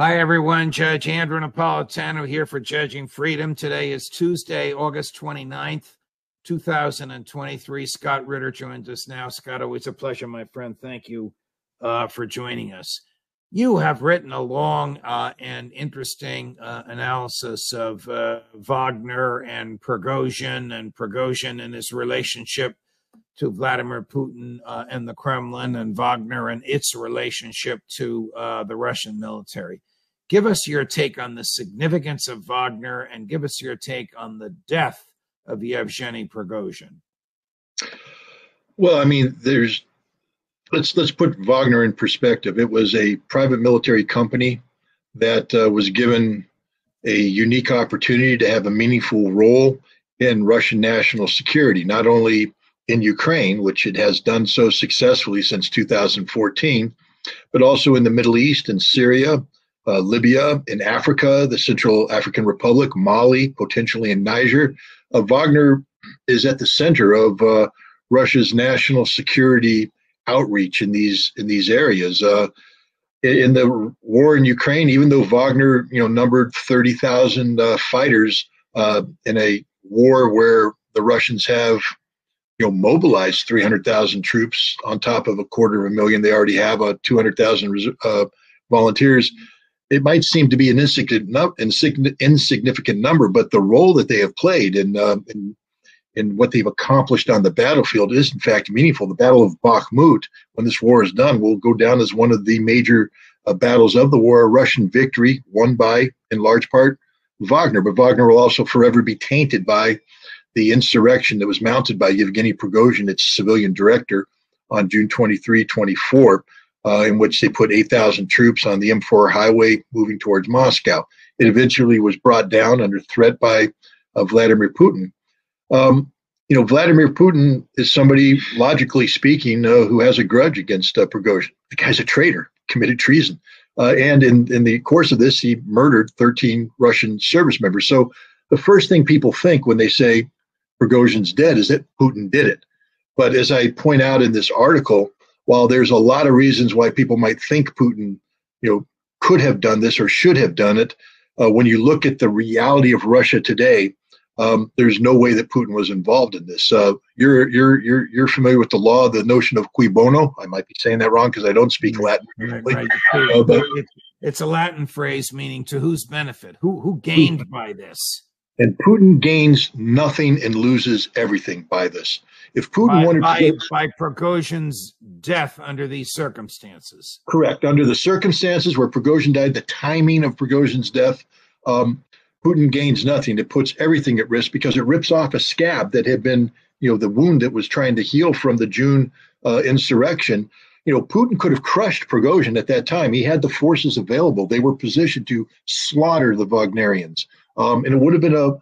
Hi, everyone. Judge Andrew Napolitano here for Judging Freedom. Today is Tuesday, August 29th, 2023. Scott Ritter joins us now. Scott, always a pleasure, my friend. Thank you uh, for joining us. You have written a long uh, and interesting uh, analysis of uh, Wagner and Prigozhin and Prigozhin and his relationship to Vladimir Putin uh, and the Kremlin and Wagner and its relationship to uh, the Russian military. Give us your take on the significance of Wagner and give us your take on the death of Yevgeny Prigozhin. Well, I mean, there's let's let's put Wagner in perspective. It was a private military company that uh, was given a unique opportunity to have a meaningful role in Russian national security, not only in Ukraine, which it has done so successfully since 2014, but also in the Middle East and Syria, uh, Libya, in Africa, the Central African Republic, Mali, potentially in Niger. Uh, Wagner is at the center of uh, Russia's national security outreach in these in these areas. Uh, in the war in Ukraine, even though Wagner, you know, numbered thirty thousand uh, fighters uh, in a war where the Russians have you know, mobilize 300,000 troops on top of a quarter of a million. They already have a 200,000 uh, volunteers. It might seem to be an insignificant, insignificant number, but the role that they have played in, uh, in, in what they've accomplished on the battlefield is, in fact, meaningful. The Battle of Bakhmut, when this war is done, will go down as one of the major uh, battles of the war, a Russian victory won by, in large part, Wagner. But Wagner will also forever be tainted by the insurrection that was mounted by Yevgeny Prigozhin, its civilian director, on June 23, 24, uh, in which they put 8,000 troops on the M4 highway moving towards Moscow. It eventually was brought down under threat by uh, Vladimir Putin. Um, you know, Vladimir Putin is somebody, logically speaking, uh, who has a grudge against uh, Prigozhin. The guy's a traitor, committed treason. Uh, and in, in the course of this, he murdered 13 Russian service members. So the first thing people think when they say Prigozhin's dead is that Putin did it. But as I point out in this article, while there's a lot of reasons why people might think Putin, you know, could have done this or should have done it, uh, when you look at the reality of Russia today, um, there's no way that Putin was involved in this. Uh, you're you're you're you're familiar with the law, the notion of cui bono. I might be saying that wrong because I don't speak Latin. Right, right. Uh, but, it's a Latin phrase meaning to whose benefit, who who gained by this. And Putin gains nothing and loses everything by this. If Putin by, wanted by, to by Prigozhin's death under these circumstances, correct under the circumstances where Prigozhin died, the timing of Prigozhin's death, um, Putin gains nothing. It puts everything at risk because it rips off a scab that had been, you know, the wound that was trying to heal from the June uh, insurrection. You know, Putin could have crushed Prigozhin at that time. He had the forces available. They were positioned to slaughter the Wagnerians. Um, and it would have been a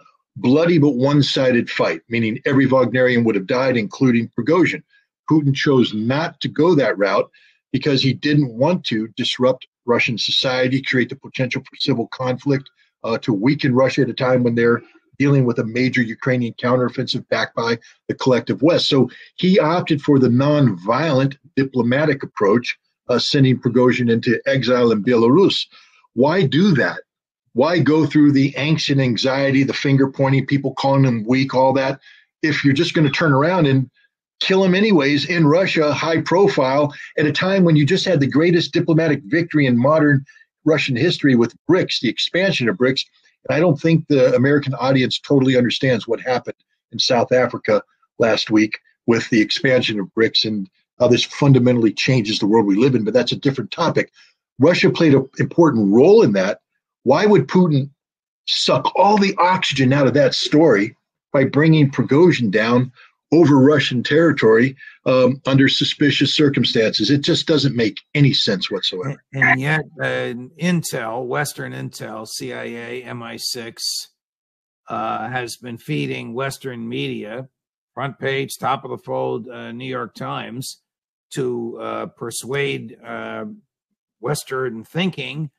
bloody but one sided fight, meaning every Wagnerian would have died, including Prigozhin. Putin chose not to go that route because he didn't want to disrupt Russian society, create the potential for civil conflict, uh, to weaken Russia at a time when they're dealing with a major Ukrainian counteroffensive backed by the collective West. So he opted for the non-violent diplomatic approach, uh, sending Prigozhin into exile in Belarus. Why do that? Why go through the angst and anxiety, the finger pointing, people calling them weak, all that, if you're just going to turn around and kill him anyways in Russia, high profile, at a time when you just had the greatest diplomatic victory in modern Russian history with BRICS, the expansion of BRICS. And I don't think the American audience totally understands what happened in South Africa last week with the expansion of BRICS and how this fundamentally changes the world we live in. But that's a different topic. Russia played an important role in that why would Putin suck all the oxygen out of that story by bringing Prigozhin down over Russian territory um, under suspicious circumstances? It just doesn't make any sense whatsoever. And yet, uh, Intel, Western Intel, CIA, MI6, uh, has been feeding Western media, front page, top of the fold, uh, New York Times, to uh, persuade uh, Western thinking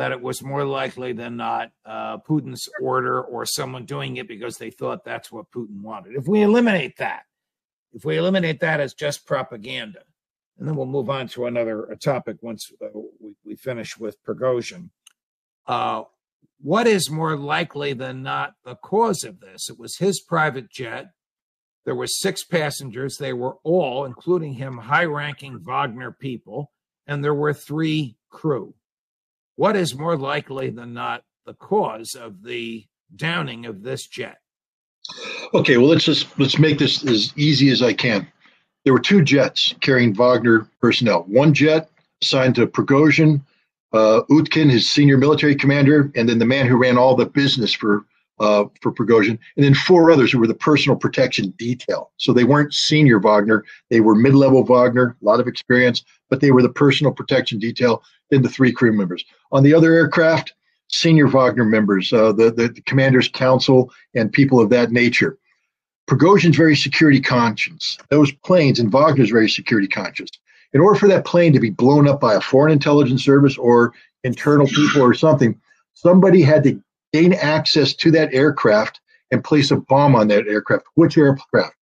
that it was more likely than not uh, Putin's order or someone doing it because they thought that's what Putin wanted. If we eliminate that, if we eliminate that as just propaganda, and then we'll move on to another topic once uh, we, we, finish with Prigozhin. Uh, what is more likely than not the cause of this? It was his private jet. There were six passengers. They were all, including him, high-ranking Wagner people, and there were three crew. What is more likely than not the cause of the downing of this jet? Okay, well let's just let's make this as easy as I can. There were two jets carrying Wagner personnel. One jet assigned to Prigozhin, uh, Utkin, his senior military commander, and then the man who ran all the business for uh, for Prigozhin, and then four others who were the personal protection detail. So they weren't senior Wagner; they were mid-level Wagner, a lot of experience, but they were the personal protection detail. Then the three crew members on the other aircraft, senior Wagner members, uh, the, the the commander's council, and people of that nature. Prigozhin's very security conscious. Those planes, and Wagner's very security conscious in order for that plane to be blown up by a foreign intelligence service or internal people or something, somebody had to gain access to that aircraft and place a bomb on that aircraft. Which aircraft?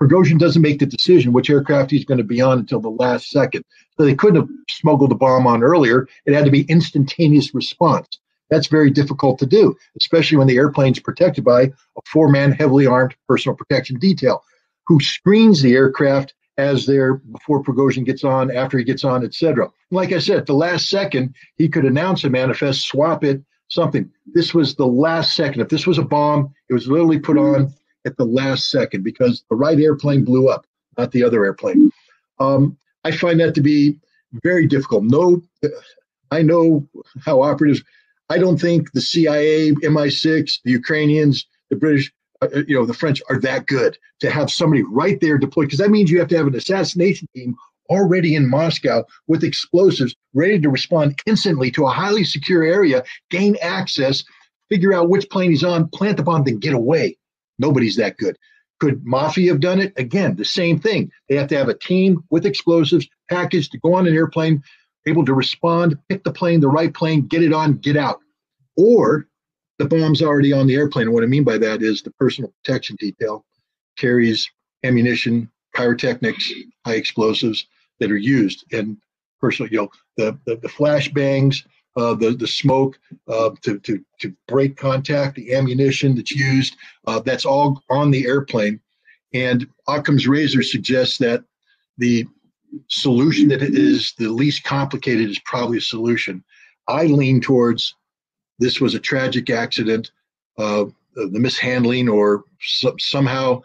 Prigozhin doesn't make the decision which aircraft he's going to be on until the last second. So they couldn't have smuggled the bomb on earlier. It had to be instantaneous response. That's very difficult to do, especially when the airplane's protected by a four man, heavily armed personal protection detail who screens the aircraft as there before Prigozhin gets on, after he gets on, etc. Like I said, the last second, he could announce a manifest, swap it, something. This was the last second. If this was a bomb, it was literally put on at the last second because the right airplane blew up, not the other airplane. Um, I find that to be very difficult. No, I know how operatives. I don't think the CIA, MI6, the Ukrainians, the British uh, uh, you know, the French are that good to have somebody right there deployed because that means you have to have an assassination team already in Moscow with explosives ready to respond instantly to a highly secure area, gain access, figure out which plane he's on, plant the bomb, then get away. Nobody's that good. Could Mafia have done it? Again, the same thing. They have to have a team with explosives packaged to go on an airplane, able to respond, pick the plane, the right plane, get it on, get out. Or the bomb's already on the airplane. What I mean by that is the personal protection detail carries ammunition, pyrotechnics, high explosives that are used. And personal, you know, the the, the flash bangs, uh, the the smoke uh, to to to break contact, the ammunition that's used, uh, that's all on the airplane. And Occam's razor suggests that the solution that is the least complicated is probably a solution. I lean towards this was a tragic accident, uh, the mishandling, or so, somehow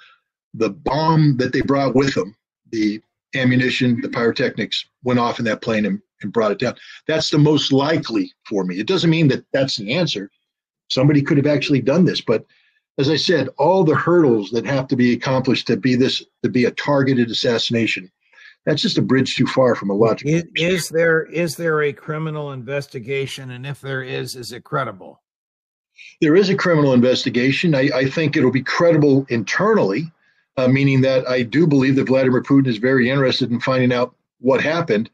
the bomb that they brought with them, the ammunition, the pyrotechnics, went off in that plane and, and brought it down. That's the most likely for me. It doesn't mean that that's the answer. Somebody could have actually done this, but as I said, all the hurdles that have to be accomplished to be this to be a targeted assassination that's just a bridge too far from a logical. Is, is, there is there a criminal investigation, and if there is, is it credible? There is a criminal investigation. I, I think it'll be credible internally, uh, meaning that I do believe that Vladimir Putin is very interested in finding out what happened.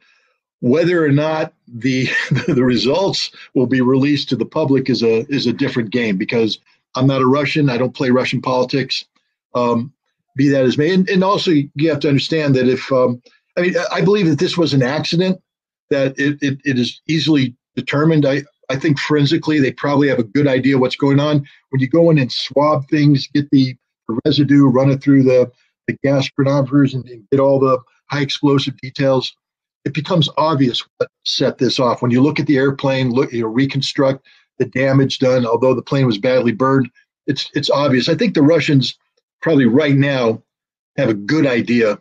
Whether or not the the results will be released to the public is a is a different game because I'm not a Russian. I don't play Russian politics. Um, be that as may, and, and, also you have to understand that if um, I mean, I believe that this was an accident, that it, it, it is easily determined. I, I think forensically, they probably have a good idea what's going on. When you go in and swab things, get the, the residue, run it through the, the gas chronometers, and, and get all the high explosive details, it becomes obvious what set this off. When you look at the airplane, look, you know, reconstruct the damage done, although the plane was badly burned, it's it's obvious. I think the Russians probably right now have a good idea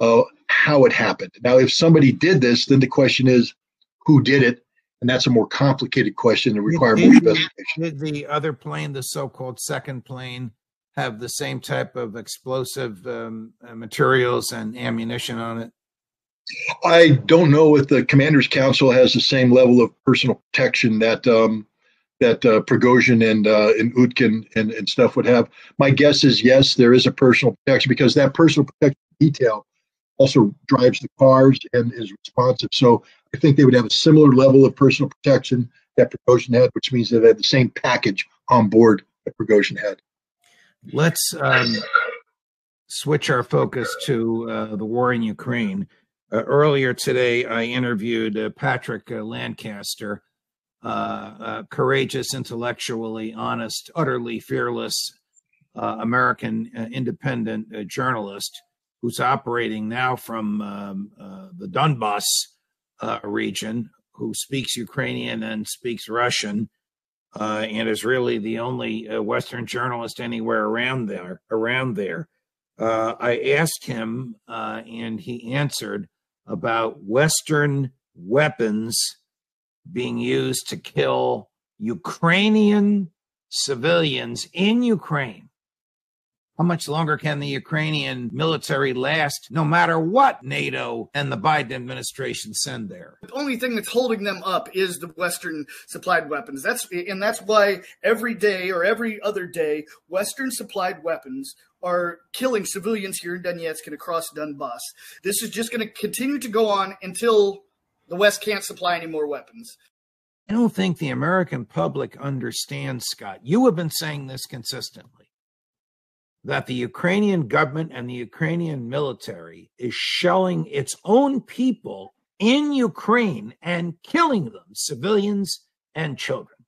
uh, how it happened. Now, if somebody did this, then the question is who did it? And that's a more complicated question and require more investigation. Did the other plane, the so called second plane, have the same type of explosive um, uh, materials and ammunition on it? I don't know if the Commanders Council has the same level of personal protection that um, that uh, Prigozhin and uh, and Utkin and, and stuff would have. My guess is yes, there is a personal protection because that personal protection detail also drives the cars and is responsive. So I think they would have a similar level of personal protection that Prigozhin had, which means they have the same package on board that Prigozhin had. Let's um, switch our focus to uh, the war in Ukraine. Uh, earlier today, I interviewed uh, Patrick uh, Lancaster, uh, uh, courageous, intellectually honest, utterly fearless American independent journalist who's operating now from um, the Donbass region, who speaks Ukrainian and speaks Russian, Uh, and is really the only uh, Western journalist anywhere around there. Around there, uh, I asked him, and he answered about Western weapons being used to kill Ukrainian civilians in Ukraine. How much longer can the Ukrainian military last, no matter what NATO and the Biden administration send there? The only thing that's holding them up is the Western supplied weapons. That's and that's why every day or every other day, Western supplied weapons are killing civilians here in Donetsk and across Donbass. This is just going to continue to go on until the West can't supply any more weapons. I don't think the American public understands, Scott. You have been saying this consistently that the Ukrainian government and the Ukrainian military is shelling its own people in Ukraine and killing them, civilians and children.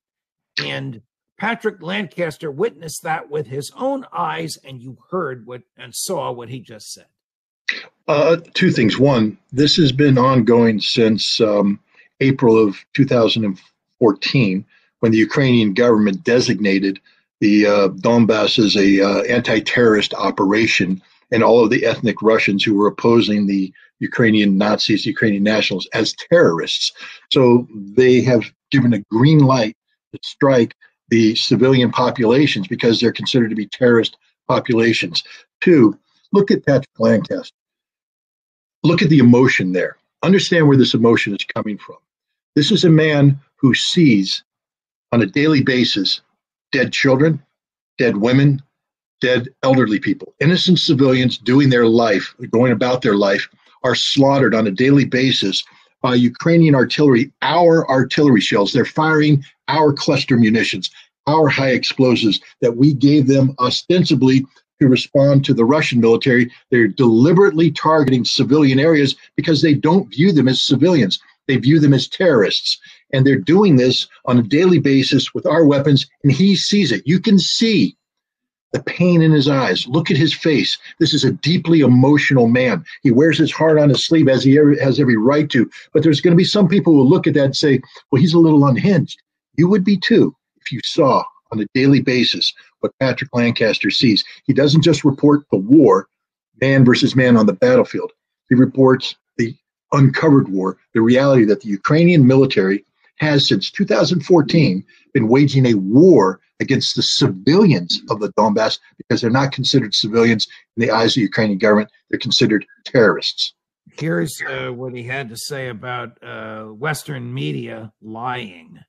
And Patrick Lancaster witnessed that with his own eyes, and you heard what and saw what he just said. Uh, two things. One, this has been ongoing since um, April of 2014, when the Ukrainian government designated the uh, Donbass as a uh, anti-terrorist operation, and all of the ethnic Russians who were opposing the Ukrainian Nazis, Ukrainian nationals, as terrorists. So they have given a green light to strike the civilian populations because they're considered to be terrorist populations. Two, look at Patrick Lancaster. Look at the emotion there. Understand where this emotion is coming from. This is a man who sees on a daily basis dead children, dead women, dead elderly people, innocent civilians doing their life, going about their life, are slaughtered on a daily basis by Ukrainian artillery, our artillery shells. They're firing our cluster munitions, our high explosives that we gave them ostensibly to respond to the Russian military. They're deliberately targeting civilian areas because they don't view them as civilians. They view them as terrorists. And they're doing this on a daily basis with our weapons, and he sees it. You can see the pain in his eyes. Look at his face. This is a deeply emotional man. He wears his heart on his sleeve as he has every right to. But there's going to be some people who look at that and say, well, he's a little unhinged. You would be too if you saw on a daily basis what Patrick Lancaster sees. He doesn't just report the war, man versus man on the battlefield. He reports uncovered war, the reality that the Ukrainian military has since 2014 been waging a war against the civilians of the Donbass because they're not considered civilians in the eyes of the Ukrainian government. They're considered terrorists. Here's uh, what he had to say about uh, Western media lying.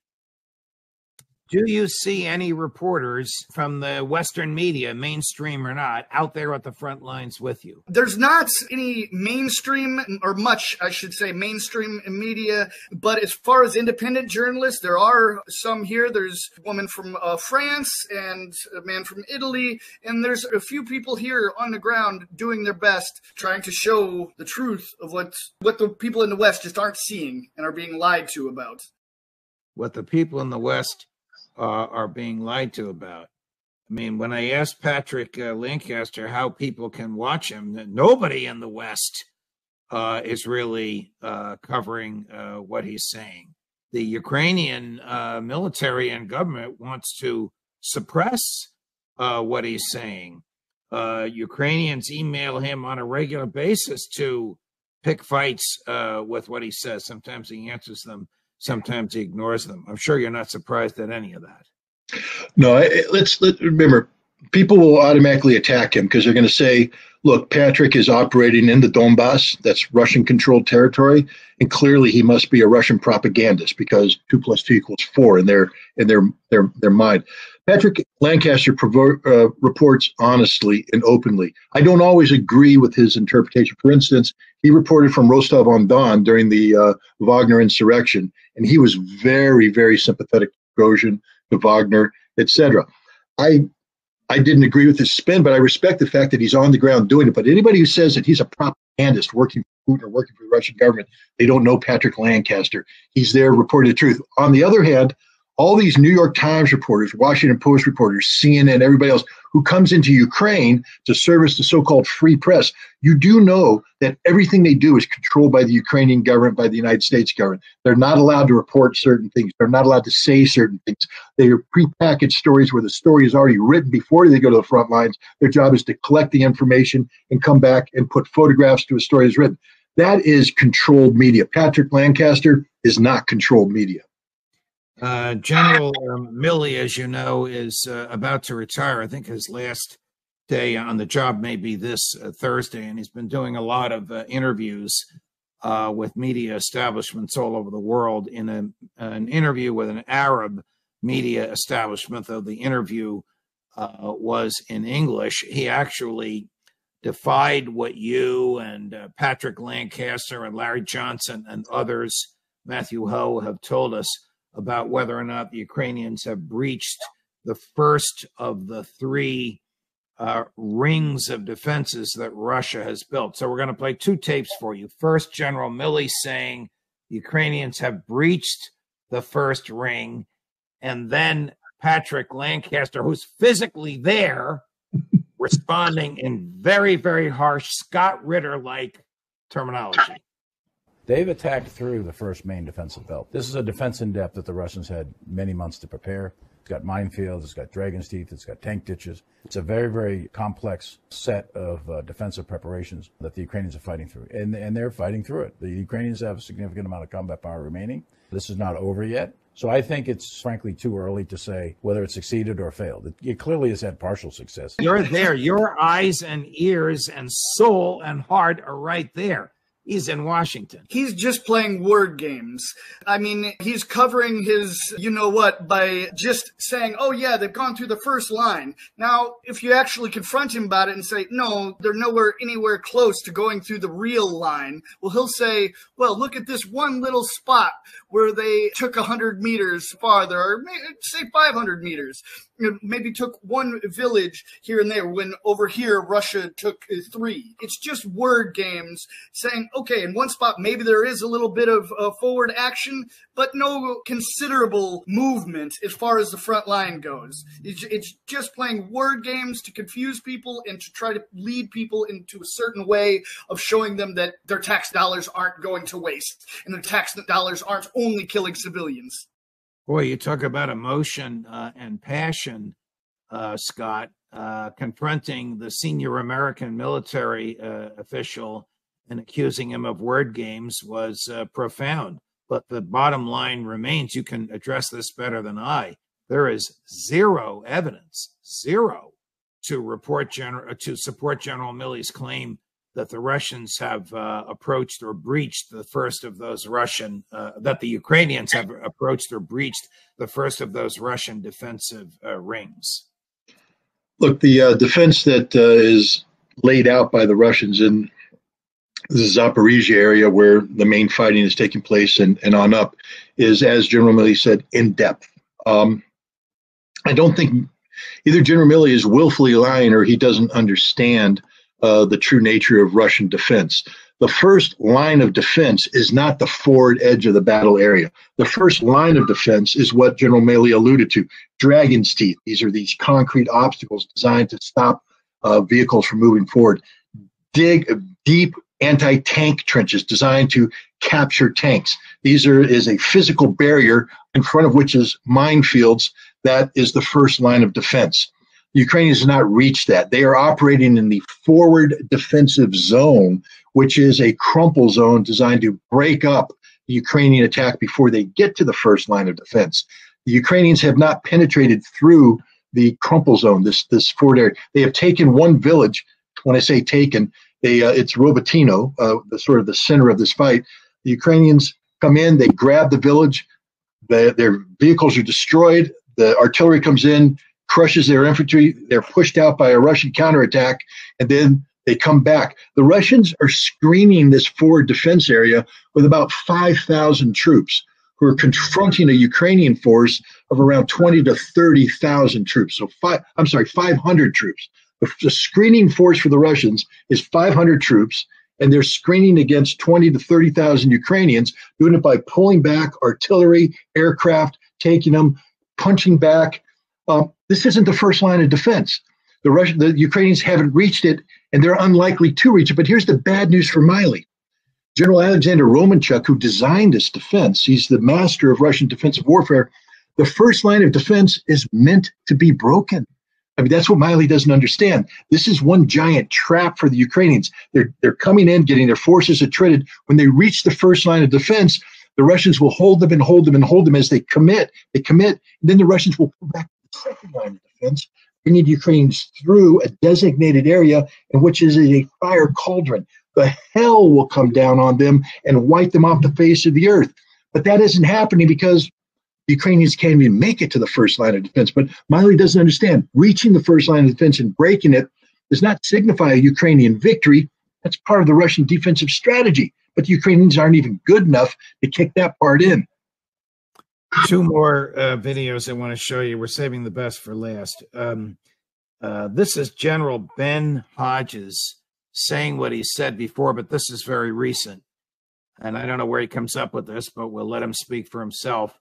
Do you see any reporters from the Western media, mainstream or not, out there at the front lines with you? There's not any mainstream, or much, I should say, mainstream media. But as far as independent journalists, there are some here. There's a woman from uh, France and a man from Italy. And there's a few people here on the ground doing their best, trying to show the truth of what, what the people in the West just aren't seeing and are being lied to about. What the people in the West uh, are being lied to about. I mean, when I asked Patrick uh, Lancaster how people can watch him, nobody in the West uh, is really uh, covering uh, what he's saying. The Ukrainian uh, military and government wants to suppress what he's saying. Ukrainians email him on a regular basis to pick fights with what he says. Sometimes he answers them sometimes he ignores them. I'm sure you're not surprised at any of that. No, let's let, remember people will automatically attack him because they're going to say, look, Patrick is operating in the Donbass, that's Russian controlled territory, and clearly he must be a Russian propagandist because two plus two equals four in their in their their their mind. Patrick Lancaster provo- uh, reports honestly and openly. I don't always agree with his interpretation. For instance, he reported from Rostov on Don during the uh, Wagner insurrection, and he was very, very sympathetic to Prigozhin, to Wagner, etc. I I didn't agree with his spin, but I respect the fact that he's on the ground doing it. But anybody who says that he's a propagandist working for Putin or working for the Russian government. They don't know Patrick Lancaster. He's there reporting the truth. On the other hand, all these New York Times reporters, Washington Post reporters, CNN, everybody else who comes into Ukraine to service the so called free press, you do know that everything they do is controlled by the Ukrainian government, by the United States government. They're not allowed to report certain things, they're not allowed to say certain things. They are prepackaged stories where the story is already written before they go to the front lines. Their job is to collect the information and come back and put photographs to a story that's written. That is controlled media. Patrick Lancaster is not controlled media. Uh, General um, Milley, as you know, is uh, about to retire. I think his last day on the job may be this uh, Thursday, and he's been doing a lot of uh, interviews uh, with media establishments all over the world. In a, an interview with an Arab media establishment, though the interview uh, was in English, he actually defied what you and Patrick Lancaster and Larry Johnson and others, Matthew Hoh, have told us about whether or not the Ukrainians have breached the first of the three uh, rings of defenses that Russia has built. So we're going to play two tapes for you. First, General Milley saying the Ukrainians have breached the first ring, and then Patrick Lancaster, who's physically there, responding in very, very harsh Scott Ritter like terminology. They've attacked through the first main defensive belt. This is a defense in depth that the Russians had many months to prepare. It's got minefields, it's got dragon's teeth, it's got tank ditches. It's a very, very complex set of uh, defensive preparations that the Ukrainians are fighting through. And, and they're fighting through it. The Ukrainians have a significant amount of combat power remaining. This is not over yet. So I think it's frankly too early to say whether it succeeded or failed. It, it, clearly has had partial success. You're there. Your eyes and ears and soul and heart are right there. He's in Washington. He's just playing word games. I mean, he's covering his, you know what, by just saying, oh, yeah, they've gone through the first line. Now, if you actually confront him about it and say, no, they're nowhere anywhere close to going through the real line, well, he'll say, well, look at this one little spot where they took 100 meters farther, or say 500 meters maybe took one village here and there when over here Russia took three. It's just word games saying, okay, in one spot maybe there is a little bit of uh, forward action, but no considerable movement as far as the front line goes. It's, it's just playing word games to confuse people and to try to lead people into a certain way of showing them that their tax dollars aren't going to waste and their tax dollars aren't only killing civilians. Boy, you talk about emotion uh, and passion, uh, Scott, uh, confronting the senior American military uh, official and accusing him of word games was uh, profound. But the bottom line remains you can address this better than I. There is zero evidence, zero, to report general to support General Milley's claim that the Russians have uh, approached or breached the first of those Russian, uh, that the Ukrainians have approached or breached the first of those Russian defensive uh, rings? Look, the uh, defense that uh, is laid out by the Russians in the Zaporizhia area where the main fighting is taking place and, and on up is, as General Milley said, in depth. Um, I don't think either General Milley is willfully lying or he doesn't understand uh, the true nature of Russian defense. The first line of defense is not the forward edge of the battle area. The first line of defense is what General Milley alluded to dragon's teeth. These are these concrete obstacles designed to stop uh, vehicles from moving forward. Dig deep anti tank trenches designed to capture tanks. These are is a physical barrier in front of which is minefields. That is the first line of defense. The Ukrainians have not reached that. They are operating in the forward defensive zone, which is a crumple zone designed to break up the Ukrainian attack before they get to the first line of defense. The Ukrainians have not penetrated through the crumple zone, this this forward area. They have taken one village. When I say taken, they uh, it's Robotyno, uh, the sort of the center of this fight. The Ukrainians come in, they grab the village. The, their vehicles are destroyed. The artillery comes in, crushes their infantry. They're pushed out by a Russian counterattack, and then they come back. The Russians are screening this forward defense area with about 5,000 troops who are confronting a Ukrainian force of around 20 to 30,000 troops. So five, I'm sorry, 500 troops. The, screening force for the Russians is 500 troops, and they're screening against 20 to 30,000 Ukrainians, doing it by pulling back artillery, aircraft, taking them, punching back. Um, this isn't the first line of defense. The Russian, the Ukrainians haven't reached it, and they're unlikely to reach it. But here's the bad news for Milley. General Alexander Romanchuk, who designed this defense, he's the master of Russian defensive warfare. The first line of defense is meant to be broken. I mean, that's what Milley doesn't understand. This is one giant trap for the Ukrainians. They're, they're coming in, getting their forces attrited. When they reach the first line of defense, the Russians will hold them and hold them and hold them as they commit. They commit. And then the Russians will pull back to the second line of defense, bringing the Ukrainians through a designated area in which is a fire cauldron. The hell will come down on them and wipe them off the face of the earth. But that isn't happening because the Ukrainians can't even make it to the first line of defense. But Milley doesn't understand. Reaching the first line of defense and breaking it does not signify a Ukrainian victory. That's part of the Russian defensive strategy. But the Ukrainians aren't even good enough to kick that part in. Two more uh, videos I want to show you. We're saving the best for last. Um, uh, this is General Ben Hodges saying what he said before, but this is very recent. And I don't know where he comes up with this, but we'll let him speak for himself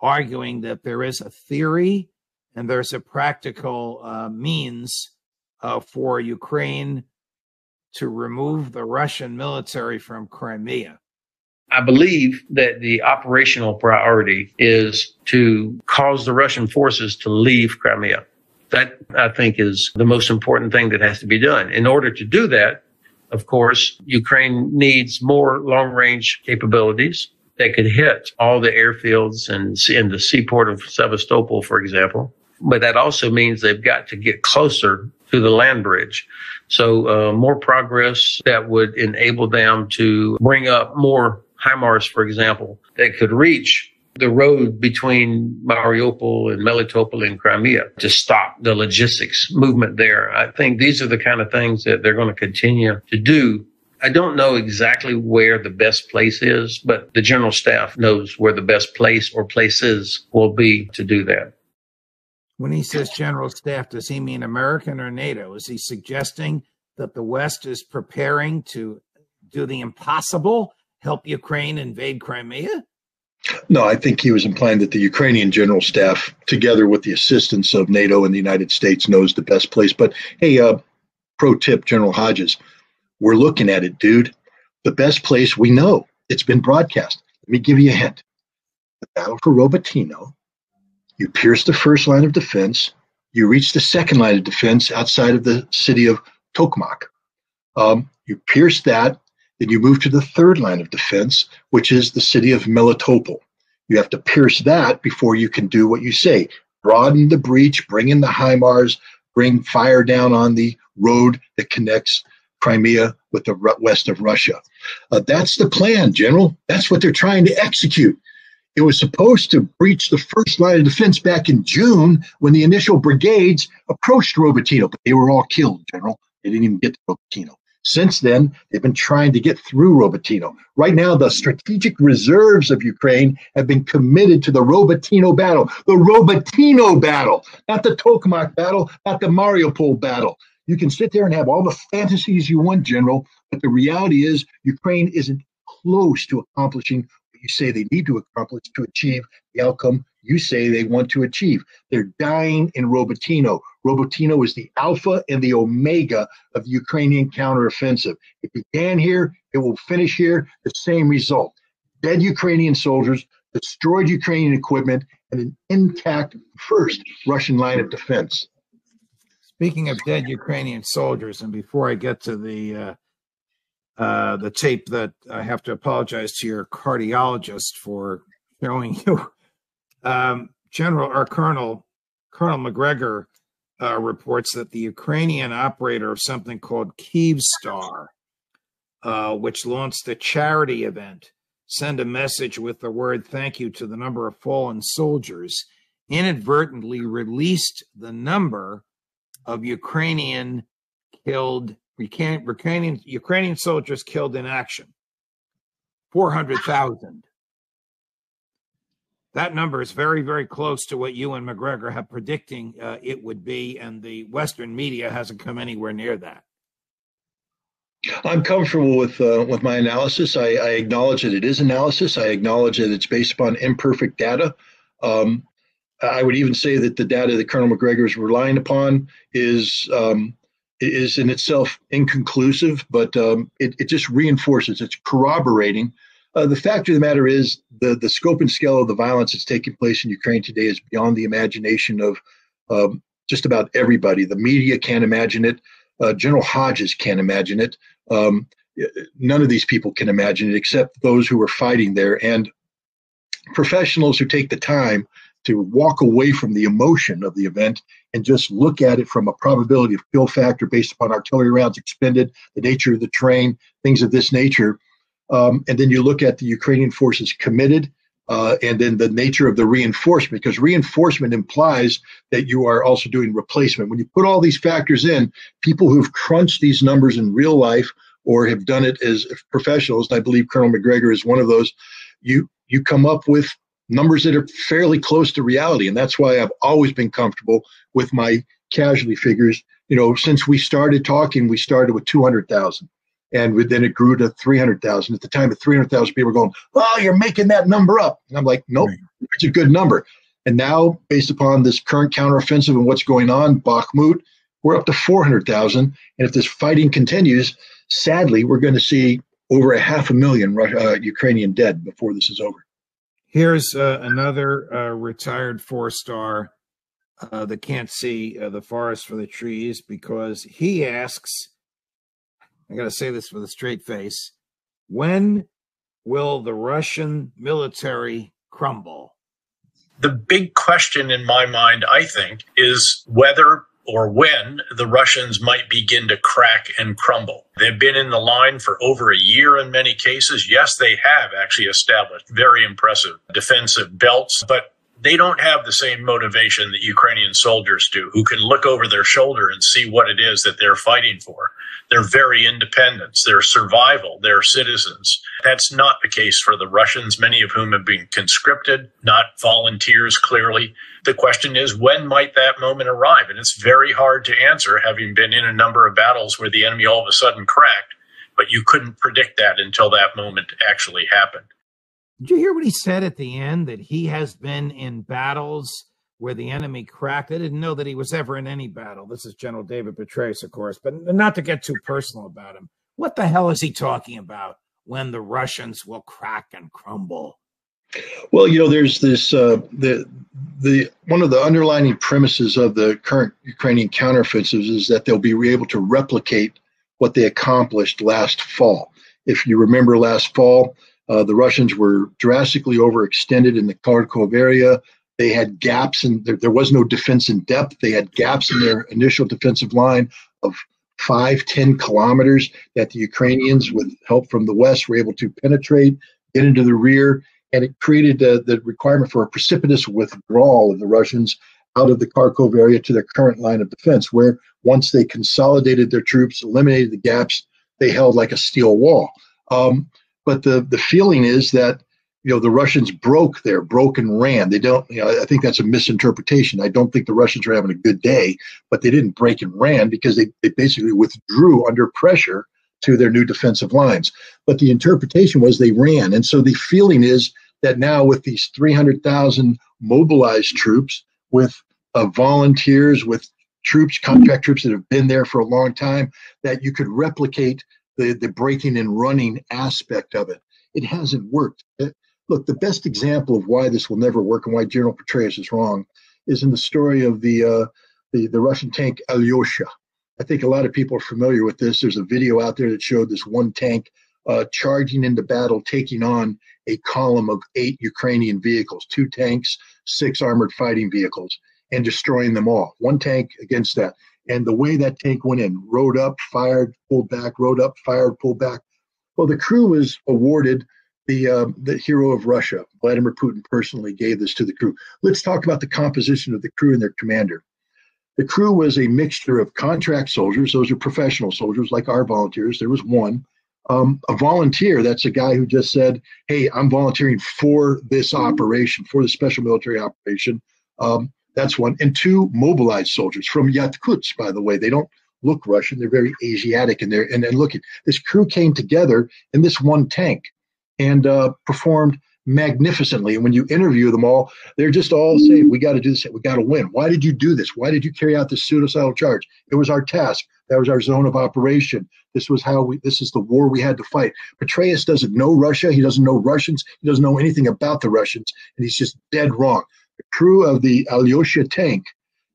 arguing that there is a theory and there's a practical uh, means uh, for Ukraine to remove the Russian military from Crimea. I believe that the operational priority is to cause the Russian forces to leave Crimea. That I think is the most important thing that has to be done. In order to do that, of course, Ukraine needs more long range capabilities that could hit all the airfields and in the seaport of Sevastopol, for example. But that also means they've got to get closer to the land bridge. So uh, more progress that would enable them to bring up more HIMARS, for example, that could reach the road between Mariupol and Melitopol and Crimea to stop the logistics movement there. I think these are the kind of things that they're going to continue to do I don't know exactly where the best place is, but the general staff knows where the best place or places will be to do that. When he says general staff, does he mean American or NATO? Is he suggesting that the West is preparing to do the impossible, help Ukraine invade Crimea? No, I think he was implying that the Ukrainian general staff, together with the assistance of NATO and the United States, knows the best place. But hey, uh, pro tip, General Hodges, we're looking at it, dude. The best place we know. It's been broadcast. Let me give you a hint. The battle for Robotyno. You pierce the first line of defense. You reach the second line of defense outside of the city of Tokmak. Um, you pierce that, then you move to the third line of defense, which is the city of Melitopol. You have to pierce that before you can do what you say broaden the breach, bring in the HIMARS, bring fire down on the road that connects Crimea with the west of Russia. Uh, that's the plan, General. That's what they're trying to execute. It was supposed to breach the first line of defense back in June when the initial brigades approached Robotyno, but they were all killed, General. They didn't even get to Robotyno. Since then, they've been trying to get through Robotyno. Right now, the strategic reserves of Ukraine have been committed to the Robotyno battle. The Robotyno battle, not the Tokmak battle, not the Mariupol battle. You can sit there and have all the fantasies you want, General, but the reality is Ukraine isn't close to accomplishing what you say they need to accomplish to achieve the outcome you say they want to achieve. They're dying in Robotyno. Robotyno is the alpha and the omega of the Ukrainian counteroffensive. It began here, it will finish here, the same result. Dead Ukrainian soldiers, destroyed Ukrainian equipment, and an intact first Russian line of defense. Speaking of dead Ukrainian soldiers, and before I get to the uh, uh, the tape that I have to apologize to your cardiologist for showing you, um, General or Colonel Colonel Macgregor uh, reports that the Ukrainian operator of something called Kyivstar, uh, which launched a charity event, send a message with the word "thank you" to the number of fallen soldiers, inadvertently released the number of Ukrainian killed Ukrainian Ukrainian soldiers killed in action. 400,000. That number is very, very close to what you and Macgregor have predicting uh, it would be, and the Western media hasn't come anywhere near that. I'm comfortable with uh, with my analysis. I, I, acknowledge that it is analysis. I acknowledge that it's based upon imperfect data. Um, I would even say that the data that Colonel Macgregor is relying upon is um, is in itself inconclusive, but um, it, it just reinforces, it's corroborating. Uh, the fact of the matter is, the the scope and scale of the violence that's taking place in Ukraine today is beyond the imagination of um, just about everybody. The media can't imagine it. Uh, General Hodges can't imagine it. Um, none of these people can imagine it except those who are fighting there and professionals who take the time to walk away from the emotion of the event and just look at it from a probability of kill factor based upon artillery rounds expended, the nature of the terrain, things of this nature. Um, and then you look at the Ukrainian forces committed, uh, and then the nature of the reinforcement, because reinforcement implies that you are also doing replacement. When you put all these factors in, people who've crunched these numbers in real life or have done it as professionals, and I believe Colonel Macgregor is one of those, you you come up with numbers that are fairly close to reality, and that's why I've always been comfortable with my casualty figures. You know, since we started talking, we started with 200,000 and then it grew to 300,000. At the time, of 300,000 people were going, "Oh, you're making that number up," and I'm like, "Nope, right. it's a good number." And now, based upon this current counteroffensive and what's going on, Bakhmut, we're up to 400,000. And if this fighting continues, sadly, we're going to see over a half a million uh, Ukrainian dead before this is over. Here's uh, another uh, retired four star uh, that can't see uh, the forest for the trees because he asks I got to say this with a straight face. When will the Russian military crumble? The big question in my mind, I think, is whether or when the Russians might begin to crack and crumble. They've been in the line for over a year in many cases. Yes, they have actually established very impressive defensive belts, but they don't have the same motivation that Ukrainian soldiers do, who can look over their shoulder and see what it is that they're fighting for. They're very independent, their survival, their citizens. That's not the case for the Russians, many of whom have been conscripted, not volunteers clearly. The question is, when might that moment arrive? And it's very hard to answer, having been in a number of battles where the enemy all of a sudden cracked, but you couldn't predict that until that moment actually happened. Did you hear what he said at the end? That he has been in battles where the enemy cracked. I didn't know that he was ever in any battle. This is General David Petraeus, of course, but not to get too personal about him. What the hell is he talking about when the Russians will crack and crumble? Well, you know, there's this uh, the the one of the underlining premises of the current Ukrainian counteroffensives is that they'll be able to replicate what they accomplished last fall. If you remember last fall, uh, the Russians were drastically overextended in the Kharkov area. They had gaps and there, there was no defense in depth. They had gaps in their initial defensive line of five, ten kilometers that the Ukrainians, with help from the West, were able to penetrate, get into the rear, and it created the requirement for a precipitous withdrawal of the Russians out of the Kharkov area to their current line of defense, where once they consolidated their troops, eliminated the gaps, they held like a steel wall. Um, but the the feeling is that you know the Russians broke there, broke and ran. They don't. You know, I think that's a misinterpretation. I don't think the Russians are having a good day, but they didn't break and ran because they, they basically withdrew under pressure to their new defensive lines. But the interpretation was they ran, and so the feeling is that now with these 300,000 mobilized troops, with uh, volunteers, with troops, contract troops that have been there for a long time, that you could replicate the, the breaking and running aspect of it. It hasn't worked. It, look, the best example of why this will never work and why General Petraeus is wrong is in the story of the uh, the, the Russian tank Alyosha. I think a lot of people are familiar with this. There's a video out there that showed this one tank uh, charging into battle, taking on a column of eight Ukrainian vehicles, two tanks, six armored fighting vehicles, and destroying them all. One tank against that. And the way that tank went in, rode up, fired, pulled back, rode up, fired, pulled back. Well, the crew was awarded the uh, the hero of Russia. Vladimir Putin personally gave this to the crew. Let's talk about the composition of the crew and their commander. The crew was a mixture of contract soldiers; those are professional soldiers, like our volunteers. There was one, um, a volunteer. That's a guy who just said, "Hey, I'm volunteering for this operation, for the special military operation." Um, that's one. And two mobilized soldiers from Yakutsk, by the way. They don't look Russian. They're very Asiatic, and they're and then look at this crew came together in this one tank and uh, performed magnificently. And when you interview them all, they're just all saying, "We got to do this. We got to win." Why did you do this? Why did you carry out this suicidal charge? It was our task. That was our zone of operation. This was how we. This is the war we had to fight. Petraeus doesn't know Russia. He doesn't know Russians. He doesn't know anything about the Russians, and he's just dead wrong. Crew of the Alyosha tank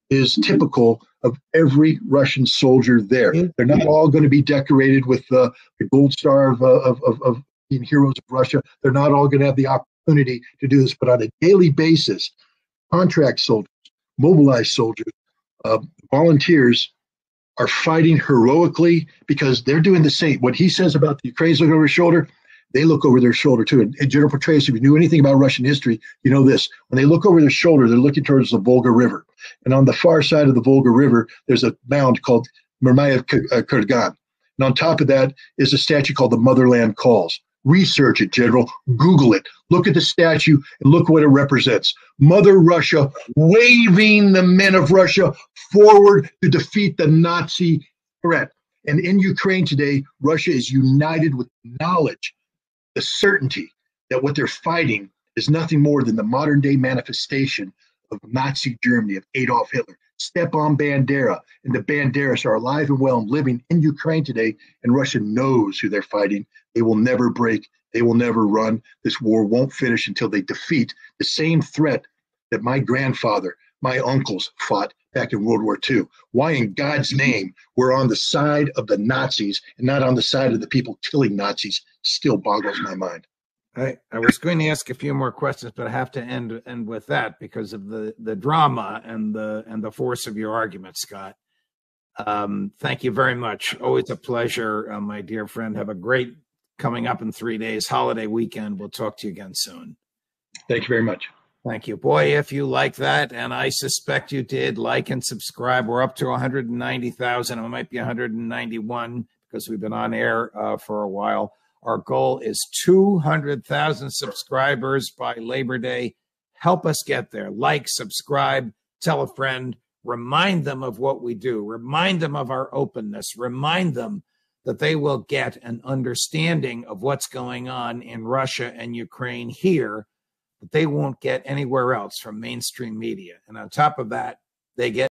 is typical of every Russian soldier there. They're not all going to be decorated with uh, the gold star of, uh, of, of, of being heroes of Russia. They're not all going to have the opportunity to do this, but on a daily basis, contract soldiers, mobilized soldiers, uh, volunteers are fighting heroically because they're doing the same. What he says about the Ukrainians looking over his shoulder, they look over their shoulder too. And, and General Petraeus, if you knew anything about Russian history, you know this. When they look over their shoulder, they're looking towards the Volga River. And on the far side of the Volga River, there's a mound called Mamayev uh, Kurgan. And on top of that is a statue called the Motherland Calls. Research it, General. Google it. Look at the statue and look what it represents. Mother Russia waving the men of Russia forward to defeat the Nazi threat. And in Ukraine today, Russia is united with knowledge, the certainty that what they're fighting is nothing more than the modern day manifestation of Nazi Germany, of Adolf Hitler. Stepan Bandera and the Banderas are alive and well and living in Ukraine today, and Russia knows who they're fighting. They will never break. They will never run. This war won't finish until they defeat the same threat that my grandfather, my uncles fought back in World War II. Why in God's name we're on the side of the Nazis and not on the side of the people killing Nazis still boggles my mind. I, I was going to ask a few more questions, but I have to end end with that because of the the drama and the and the force of your argument, Scott. Um, thank you very much. Always a pleasure, uh, my dear friend. Have a great coming up in three days holiday weekend. We'll talk to you again soon. Thank you very much. Thank you. Boy, if you like that, and I suspect you did, like and subscribe. We're up to 190,000. It might be 191 because we've been on air uh, for a while. Our goal is 200,000 subscribers by Labor Day. Help us get there. Like, subscribe, tell a friend, remind them of what we do, remind them of our openness, remind them that they will get an understanding of what's going on in Russia and Ukraine here that they won't get anywhere else from mainstream media. And on top of that, they get